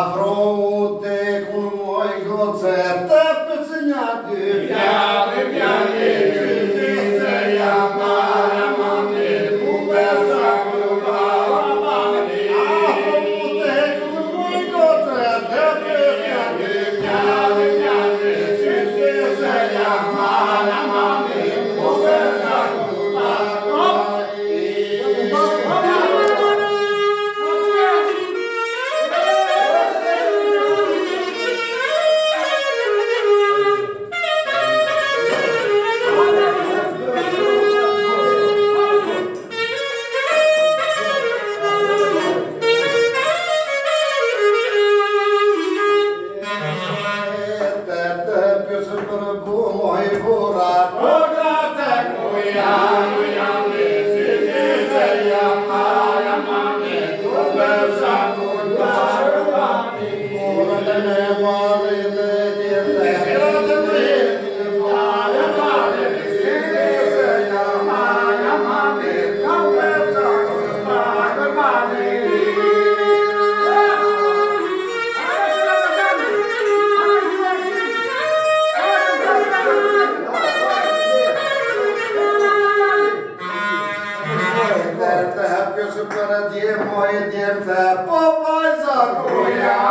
La fronte con un muoio gozzetta pezzinati Mama. Mindent vebb, közökönöd, jém, ma én, jém, fel, papáj, zargójá!